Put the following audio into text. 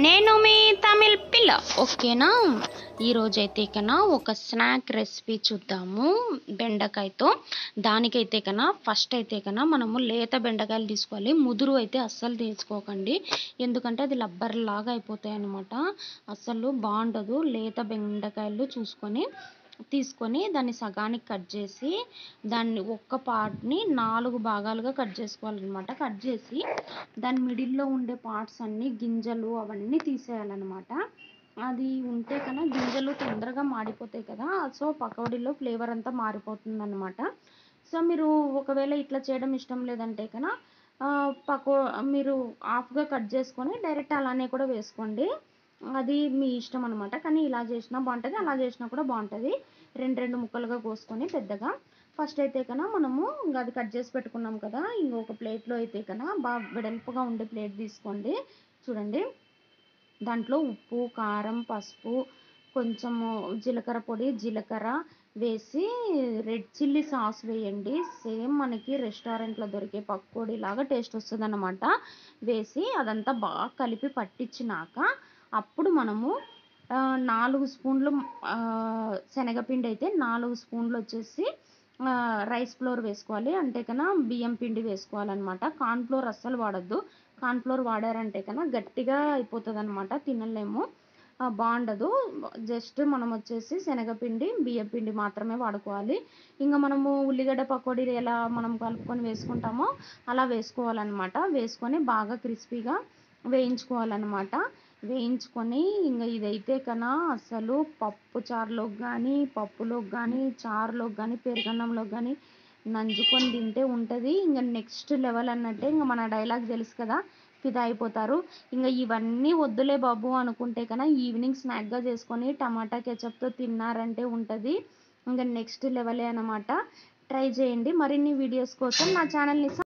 నేను మీ తమిళ్ పిల్ల. ఓకేనా? ఈరోజైతే కన్నా ఒక స్నాక్ రెసిపీ చూద్దాము. బెండకాయతో. దానికైతే కన్నా ఫస్ట్ అయితే కన్నా మనము లేత బెండకాయలు తీసుకోవాలి. ముదురు అయితే అస్సలు తీసుకోకండి. ఎందుకంటే అది లబ్బర్లాగా అయిపోతాయి అన్నమాట అస్సలు బాగుండదు. లేత బెండకాయలు చూసుకొని తీసుకొని దాన్ని సగానికి కట్ చేసి దాన్ని ఒక్క పార్ట్ని నాలుగు భాగాలుగా కట్ చేసుకోవాలన్నమాట. కట్ చేసి దాని మిడిల్లో ఉండే పార్ట్స్ అన్నీ గింజలు అవన్నీ తీసేయాలన్నమాట. అది ఉంటే కన్నా గింజలు తొందరగా మాడిపోతాయి కదా సో పకోడీలో ఫ్లేవర్ అంతా మారిపోతుంది అనమాట సో మీరు ఒకవేళ ఇట్లా చేయడం ఇష్టం లేదంటే కన్నా పకో మీరు హాఫ్గా కట్ చేసుకొని డైరెక్ట్ అలానే కూడా వేసుకోండి. అది మీ ఇష్టం అనమాట కానీ ఇలా చేసినా బాగుంటుంది అలా చేసినా కూడా బాగుంటుంది. రెండు రెండు ముక్కలుగా కోసుకొని పెద్దగా. ఫస్ట్ అయితే కన్నా మనము ఇంకా అది కట్ చేసి పెట్టుకున్నాం కదా ఇంకొక ప్లేట్లో అయితే కన్నా బాగా వెడల్పుగా ఉండే ప్లేట్ తీసుకోండి. చూడండి. దాంట్లో ఉప్పు కారం పసుపు కొంచెము జీలకర్ర పొడి జీలకర్ర వేసి రెడ్ చిల్లీ సాస్ వేయండి. సేమ్ మనకి రెస్టారెంట్లో దొరికే పకోడీ లాగా టేస్ట్ వస్తుంది అనమాట వేసి అదంతా బాగా కలిపి పట్టించినాక అప్పుడు మనము నాలుగు స్పూన్లు శనగపిండి అయితే నాలుగు స్పూన్లు వచ్చేసి రైస్ ఫ్లోర్ వేసుకోవాలి. అంటే కన్నా బియ్యం పిండి వేసుకోవాలన్నమాట. కార్న్ఫ్లోర్ అస్సలు వాడద్దు. కార్న్ఫ్లోర్ వాడారంటే కన్నా గట్టిగా అయిపోతుంది అనమాట తినలేము బాగుండదు. జస్ట్ మనం వచ్చేసి శనగపిండి బియ్యం పిండి మాత్రమే వాడుకోవాలి. ఇంకా మనము ఉల్లిగడ్డ పకోడీ ఎలా మనం కలుపుకొని వేసుకుంటామో అలా వేసుకోవాలన్నమాట. వేసుకొని బాగా క్రిస్పీగా వేయించుకోవాలన్నమాట. వేయించుకొని ఇంకా ఇదైతే కన్నా అసలు పప్పు చారులోకి కానీ పప్పులోకి కానీ చారులోకి కానీ పెరుగన్నంలోకి కానీ నంజుకొని తింటే ఉంటుంది. ఇంకా నెక్స్ట్ లెవెల్ అన్నట్టే ఇంకా మన డైలాగ్ తెలుసు కదా ఫిదా అయిపోతారు ఇంకా ఇవన్నీ వద్దులే బాబు అనుకుంటే కన్నా ఈవినింగ్ స్నాక్గా చేసుకొని టమాటా కెచప్తో తిన్నారంటే ఉంటుంది. ఇంకా నెక్స్ట్ లెవెలే అనమాట ట్రై చేయండి. మరిన్ని వీడియోస్ కోసం నా ఛానల్ని